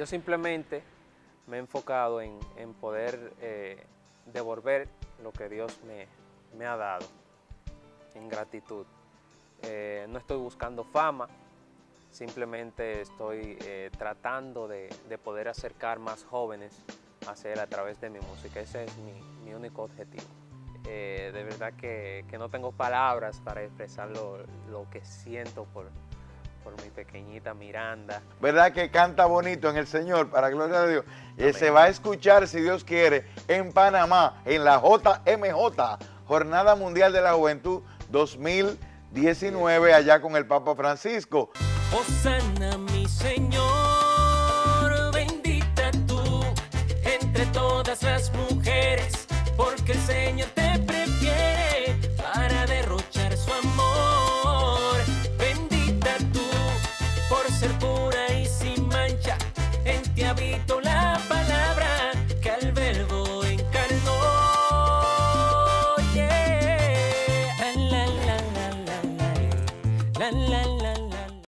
yo simplemente me he enfocado en, poder eh, devolver lo que Dios me, ha dado en gratitud. Eh, no estoy buscando fama, simplemente estoy eh, tratando de, poder acercar más jóvenes a hacer a través de mi música. Ese es mi, único objetivo. de verdad que, no tengo palabras para expresar lo, lo que siento por, por mi pequeñita Miranda. ¿Verdad que canta bonito en el Señor, para gloria de Dios? Y se va a escuchar, si Dios quiere, en Panamá, en la JMJ, Jornada Mundial de la Juventud 2019, allá con el Papa Francisco. Osana, mi Señor, habito la palabra que al verbo encarnó. Yeah. la la la la la la la la